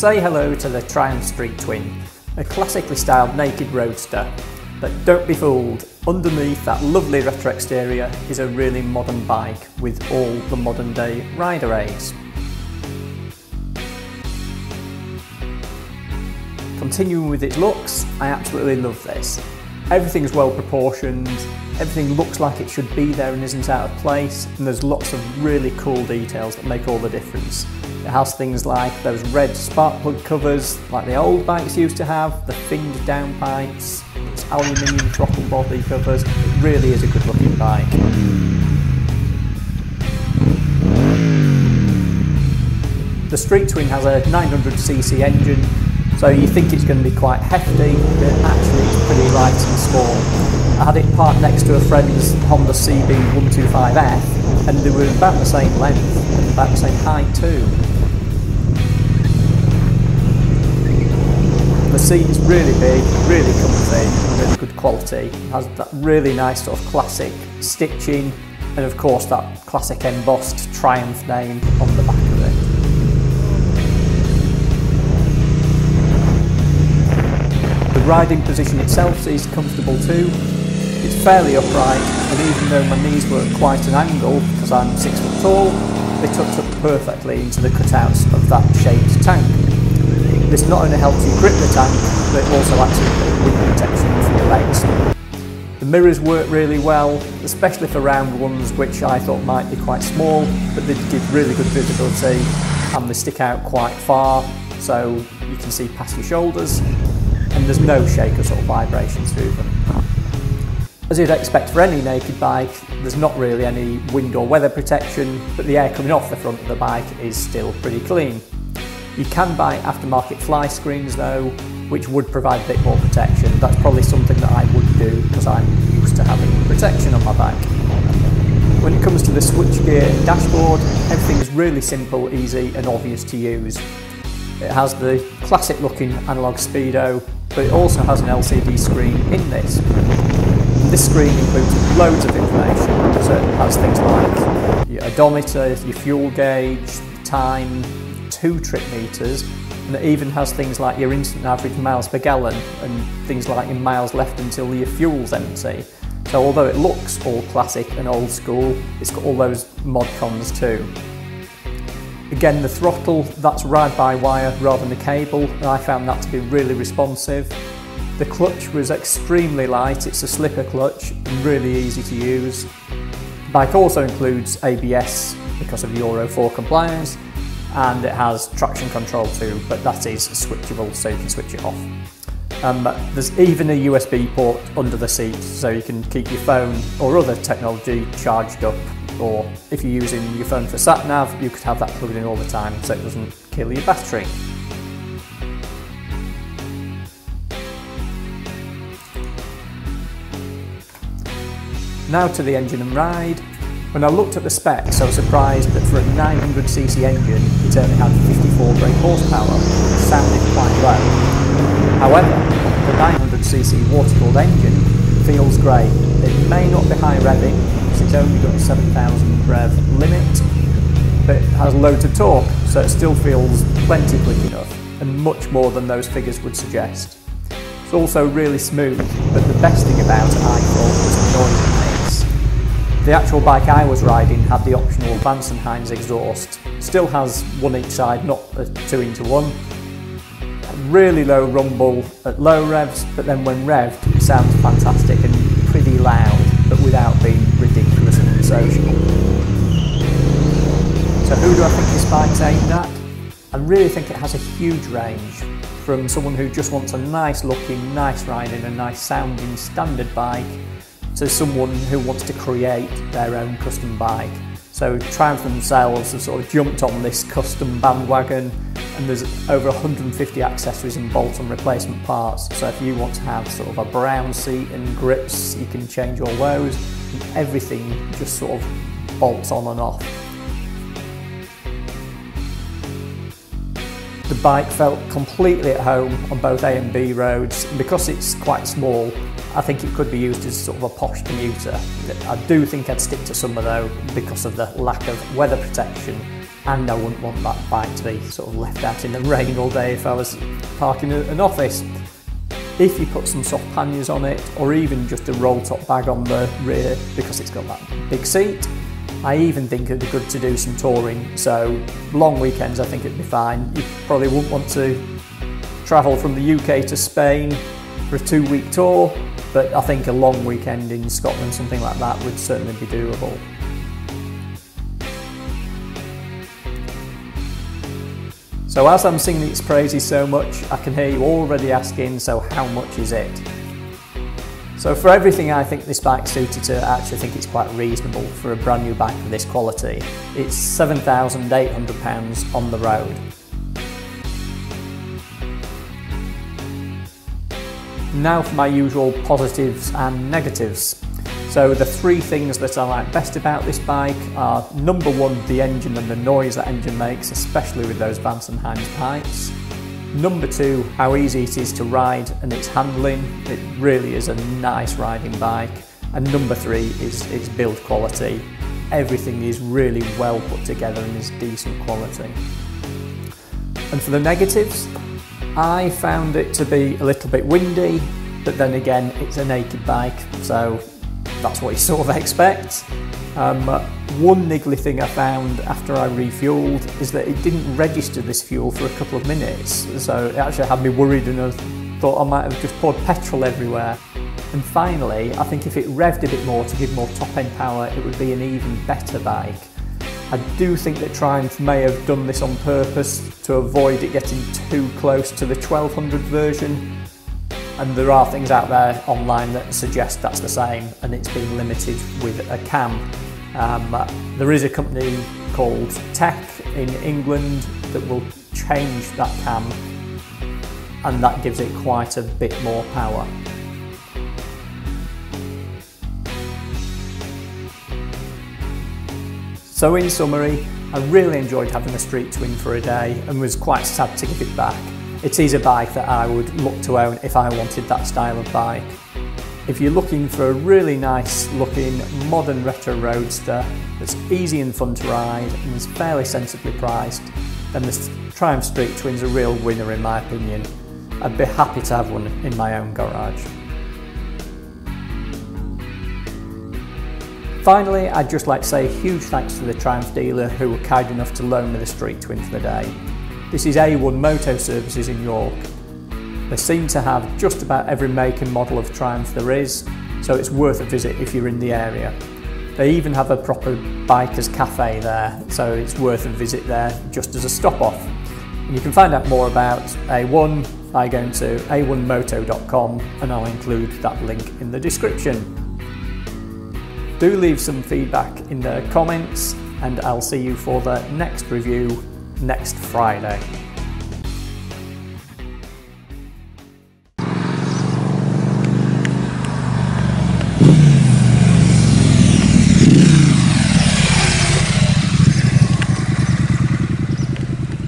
Say hello to the Triumph Street Twin, a classically styled naked roadster. But don't be fooled, underneath that lovely retro exterior is a really modern bike with all the modern day rider aids. Continuing with its looks, I absolutely love this. Everything's well proportioned, everything looks like it should be there and isn't out of place, and there's lots of really cool details that make all the difference. It has things like those red spark plug covers, like the old bikes used to have, the finned downpipes, its aluminium throttle body covers. It really is a good looking bike. The Street Twin has a 900cc engine so you think it's going to be quite hefty, but actually light and small. I had it parked next to a friend's Honda CB125F and they were about the same length and about the same height too. The seat is really big, really comfy, really good quality. It has that really nice sort of classic stitching and of course that classic embossed Triumph name on the back of it. Riding position itself is comfortable too. It's fairly upright and even though my knees were at quite an angle because I'm six foot tall, they tucked up perfectly into the cutouts of that shaped tank. This not only helps you grip the tank, but it also acts as wind protection for your legs. The mirrors work really well, especially for round ones which I thought might be quite small, but they give really good visibility and they stick out quite far so you can see past your shoulders and there's no shake or sort of vibration through them. As you'd expect for any naked bike, there's not really any wind or weather protection, but the air coming off the front of the bike is still pretty clean. You can buy aftermarket fly screens though, which would provide a bit more protection. That's probably something that I would do because I'm used to having protection on my bike. When it comes to the switchgear dashboard, everything is really simple, easy and obvious to use. It has the classic looking analog speedo but it also has an LCD screen in this. This screen includes loads of information, so it has things like your odometer, your fuel gauge, time, two trip meters, and it even has things like your instant average miles per gallon and things like your miles left until your fuel's empty. So although it looks all classic and old school, it's got all those mod cons too. Again, the throttle, that's ride-by-wire rather than a cable, and I found that to be really responsive. The clutch was extremely light, it's a slipper clutch, really easy to use. The bike also includes ABS because of Euro 4 compliance, and it has traction control too, but that is switchable so you can switch it off. Um, there's even a USB port under the seat so you can keep your phone or other technology charged up or if you're using your phone for sat nav, you could have that plugged in all the time so it doesn't kill your battery. Now to the engine and ride. When I looked at the specs, I was surprised that for a 900cc engine, it only had 54 brake horsepower, which sounded quite low. However, the 900cc water-cooled engine feels great. It may not be high revving, it's only got a 7,000 rev limit, but it has loads of torque, so it still feels plenty quick enough, and much more than those figures would suggest. It's also really smooth, but the best thing about it I thought was the noise it makes. The actual bike I was riding had the optional Vance & Hines exhaust. Still has one each side, not a two into one. Really low rumble at low revs, but then when revved, it sounds fantastic and pretty loud, but without being social. So who do I think this bike's aimed at? I really think it has a huge range from someone who just wants a nice looking, nice riding and nice sounding standard bike to someone who wants to create their own custom bike. So Triumph themselves have sort of jumped on this custom bandwagon and there's over 150 accessories and bolt-on replacement parts. So if you want to have sort of a brown seat and grips, you can change all those. And everything just sort of bolts on and off. The bike felt completely at home on both A and B roads. And because it's quite small, I think it could be used as sort of a posh commuter. I do think I'd stick to summer though because of the lack of weather protection and I wouldn't want that bike to be sort of left out in the rain all day if I was parking an office. If you put some soft panniers on it, or even just a roll top bag on the rear because it's got that big seat, I even think it'd be good to do some touring. So long weekends, I think it'd be fine. You probably wouldn't want to travel from the UK to Spain for a two week tour, but I think a long weekend in Scotland, something like that, would certainly be doable. So as I'm singing its praises so much, I can hear you already asking, so how much is it? So for everything I think this bike's suited to, I actually think it's quite reasonable for a brand new bike of this quality. It's £7,800 on the road. Now for my usual positives and negatives. So the three things that I like best about this bike are number one, the engine and the noise that engine makes, especially with those and Hines pipes. Number two, how easy it is to ride and its handling. It really is a nice riding bike. And number three is its build quality. Everything is really well put together and is decent quality. And for the negatives, I found it to be a little bit windy, but then again, it's a naked bike, so that's what you sort of expect. Um, one niggly thing I found after I refueled is that it didn't register this fuel for a couple of minutes, so it actually had me worried and I thought I might have just poured petrol everywhere. And finally, I think if it revved a bit more to give more top end power, it would be an even better bike. I do think that Triumph may have done this on purpose to avoid it getting too close to the 1200 version and there are things out there online that suggest that's the same and it's been limited with a cam. Um, there is a company called Tech in England that will change that cam and that gives it quite a bit more power. So in summary, I really enjoyed having a Street Twin for a day and was quite sad to give it back. It is a bike that I would look to own if I wanted that style of bike. If you're looking for a really nice looking modern retro roadster that's easy and fun to ride and is fairly sensibly priced, then the Triumph Street Twin's a real winner in my opinion. I'd be happy to have one in my own garage. Finally, I'd just like to say a huge thanks to the Triumph dealer who were kind enough to loan me the Street Twin for the day. This is A1 Moto Services in York. They seem to have just about every make and model of Triumph there is, so it's worth a visit if you're in the area. They even have a proper bikers cafe there, so it's worth a visit there just as a stop off. And you can find out more about A1 by going to a1moto.com and I'll include that link in the description. Do leave some feedback in the comments and I'll see you for the next review next Friday.